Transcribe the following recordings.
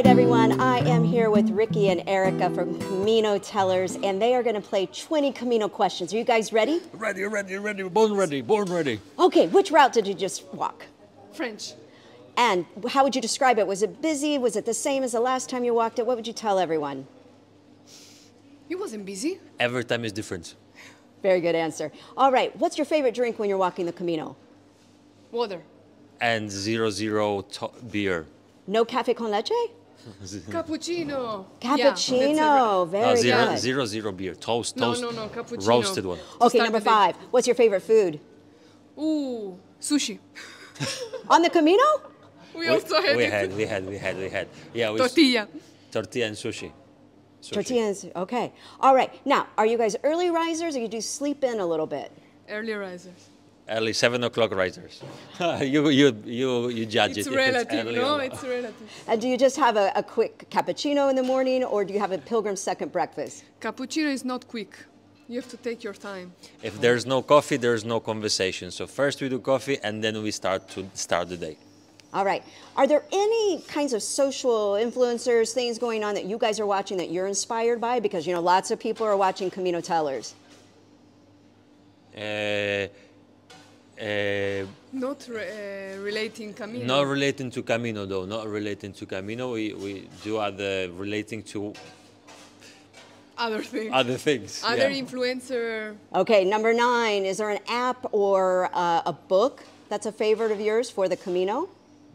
right, everyone, I am here with Ricky and Erica from Camino Tellers, and they are going to play 20 Camino questions. Are you guys ready? Ready, ready, ready, born ready, born ready. Okay, which route did you just walk? French. And how would you describe it? Was it busy? Was it the same as the last time you walked it? What would you tell everyone? It wasn't busy. Every time is different. Very good answer. All right, what's your favorite drink when you're walking the Camino? Water. And zero zero to- beer. No cafe con leche? Cappuccino. Cappuccino. Uh, Very zero, good. zero, zero beer. Toast, No, toast. no, no, cappuccino. Roasted one. Okay, number the day. five. What's your favorite food? Ooh, sushi. On the Camino? We, also had we it. had, we had, we had, we had. Yeah, we Tortilla. tortilla and sushi. Tortilla and sushi. Okay. All right. Now, are you guys early risers or you do sleep in a little bit? Early risers. Early seven o'clock risers. you, you, you, you judge It's it. if relative, early no? or- It's relative. And do you just have a, a quick cappuccino in the morning or do you have a pilgrim's second breakfast? Cappuccino is not quick. You have to take your time. If there's no coffee, there's no conversation. So first we do coffee, and then we start to start the day. All right. Are there any kinds of social influencers, things going on that you guys are watching that you're inspired by? Because, you know, lots of people are watching Camino Tellers. Uh, uh, Not re- uh, relating Camino. Not relating to Camino though, not relating to Camino. We, we do other relating to Other things. other things. Other yeah. influencer. Okay, number nine, is there an app or uh, a book that's a favorite of yours for the Camino?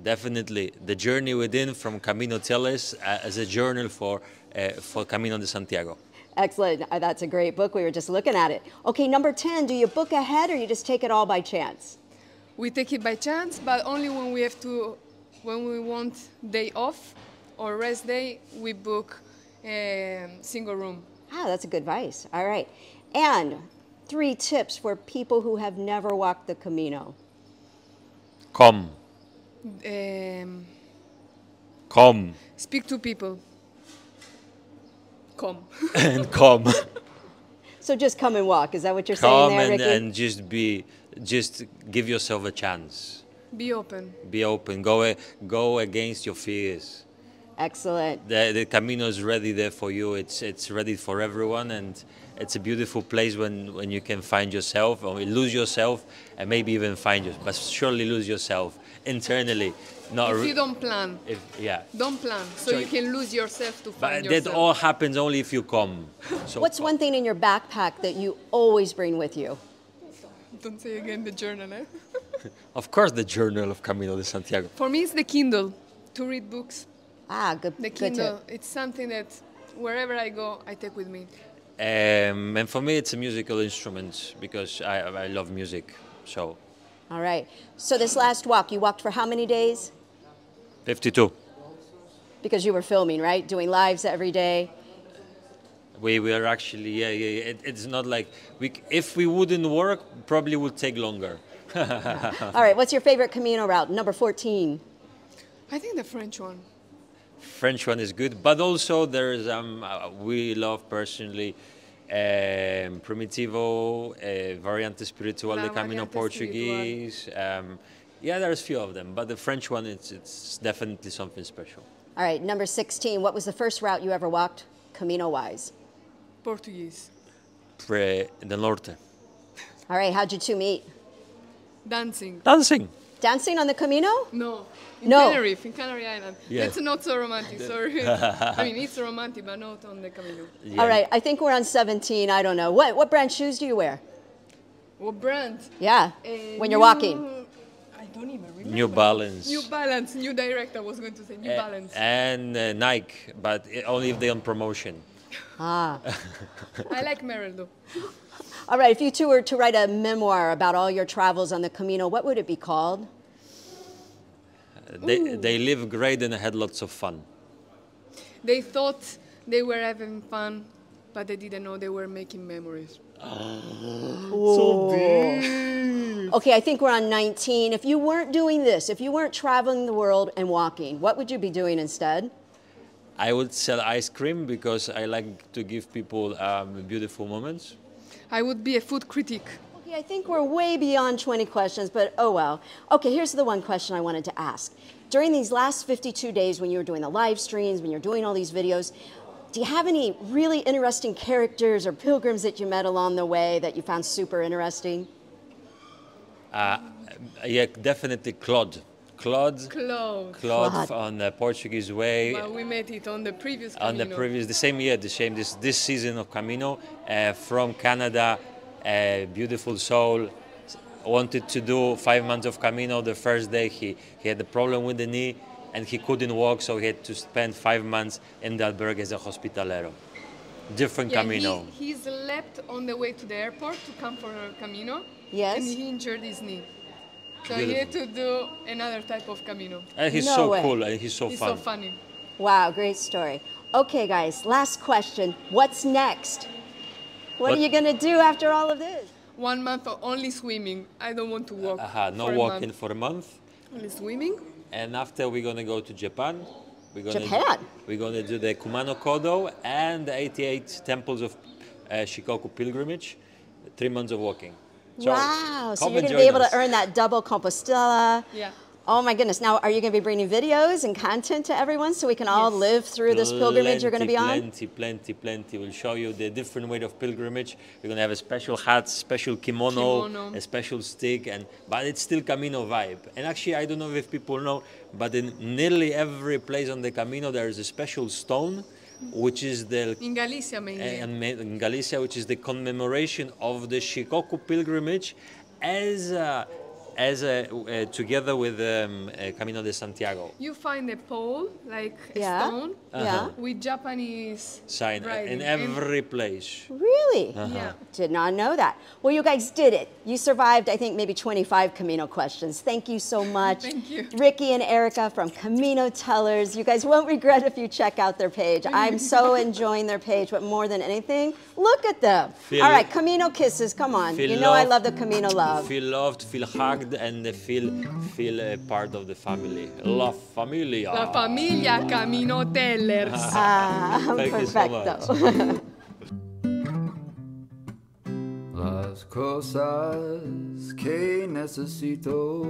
Definitely, the journey within from Camino Tellers uh, as a journal for uh, for Camino de Santiago. Excellent. Uh, That's a great book. We were just looking at it. Okay, number 10, do you book ahead or you just take it all by chance? We take it by chance, but only when we have to, when we want day off or rest day, we book um, single room. Ah, that's a good advice. All right. And three tips for people who have never walked the Camino. Come, Um, come, speak to people. Come. and come, So just come and walk. Is that what you're saying come, there, and, Ricky? and just be, just give yourself a chance. Be open. Be open. Go, go against your fears. Excellent. the, the Camino is ready there for you. It's it's ready for everyone, and it's a beautiful place when, when you can find yourself or lose yourself, and maybe even find you. But surely lose yourself internally. Not If you don't plan, if, yeah. don't plan, so So- you can lose yourself to find But find that all happens only if you come. So What's one thing in your backpack that you always bring with you? Don't say again the journal, eh? Of course, the Journal of Camino de Santiago. For me, it's the Kindle to read books. Ah, good, The good Kindle, tip. it's something that wherever I go, I take with me. Um, and for me, it's a musical instrument because I, I love music. So, All right. So this last walk, you walked for how many days? 52. Because you were filming, right? Doing lives every day. We were actually, yeah, yeah. yeah. It, it's not like we, if we wouldn't work, probably would take longer. All right. What's your favorite Camino route? Number 14. I think the French one. French one is good, but also there's um uh, we love personally um, Primitivo, uh, Variante Spiritual La de Camino Variante Portuguese. Um, yeah, there's a few of them, but the French one it's it's definitely something special. All right. Number 16. What was the first route you ever walked, Camino wise? Portuguese. Pre the Norte. All right. How'd you two meet? Dancing. Dancing. Dancing on the Camino? No. In No. Tenerife, in Canary Island. Yeah. It's not so romantic, sorry. I mean, it's romantic, but not on the Camino. Yeah. All right. I think we're on 17. I don't know. What, what brand shoes do you wear? What brand? Yeah. Uh, when you're New- walking. I don't even remember. New Balance. New Balance, New Direct, I was going to say New Uh, Balance. and uh, Nike, but only if they're on promotion. Ah. I like Merrell though. All right. If you two were to write a memoir about all your travels on the Camino, what would it be called? They, they live great and had lots of fun. They thought they were having fun, but they didn't know they were making memories. So deep. Okay, I think we're on 19. If you weren't doing this, if you weren't traveling the world and walking, what would you be doing instead? I would sell ice cream because I like to give people um, beautiful moments. I would be a food critic. Okay, I think we're way beyond 20 questions, but oh well. Okay, here's the one question I wanted to ask. During these last 52 days when you were doing the live streams, when you're doing all these videos, do you have any really interesting characters or pilgrims that you met along the way that you found super interesting? Uh, yeah, definitely Claude. Claude. Claude. Claude, Claude. on the Portuguese way. But we met it on the previous on the previous, the same year, the same this this season of Camino uh, from Canada, a beautiful soul. Wanted to do five months of Camino. The first day he, he had a problem with the knee and he couldn't walk, so he had to spend five months in the albergue as a hospitalero. Different Yeah, Camino. He, he slept on the way to the airport to come for Camino. Yes. And he injured his knee. So he had to do another type of Camino. and he's No so way. cool and he's so It's fun. so funny. Wow, great story. Okay, guys, last question. What's next? What, are you going to do after all of this? One month of only swimming. I don't want to walk. Aha, no for a walking month. for a month. Only swimming. And after we're gonna go to Japan. We're gonna Japan? we're gonna do the Kumano Kodo and the 88 temples of uh, Shikoku pilgrimage. Three months of walking. So, wow, so you're going to be able us. to earn that double Compostela. Yeah. Oh my goodness. Now, are you going to be bringing videos and content to everyone so we can all Yes. live through this pilgrimage you're going to be on? Plenty, plenty, plenty. We'll show you the different way of pilgrimage. We're gonna have a special hat, special kimono, Kimono. a special stick, and but it's still Camino vibe. And actually, I don't know if people know, but in nearly every place on the Camino there is a special stone, which is the In Galicia mainly. Eh, and in Galicia, which is the commemoration of the Shikoku pilgrimage, as a, as a, uh, together with um, uh, Camino de Santiago you find a pole, like a Yeah. stone, Yeah. with Japanese sign writing. in And- every place. Really? Yeah. Did not know that. Well, you guys did it. You survived, I think, maybe 25 Camino questions. Thank you so much. Thank you. Ricky and Erica from Camino Tellers. You guys won't regret if you check out their page. I'm so enjoying their page, but more than anything, look at them. Feel- All right, Camino kisses. Come on. Feel You know I love the Camino love. Feel loved, feel hugged, and feel feel a part of the family. La familia. La familia Camino Tellers. Ah, Thank you so perfecto. Las cosas que necesito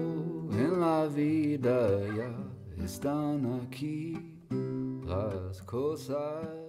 en la vida ya están aquí. Las cosas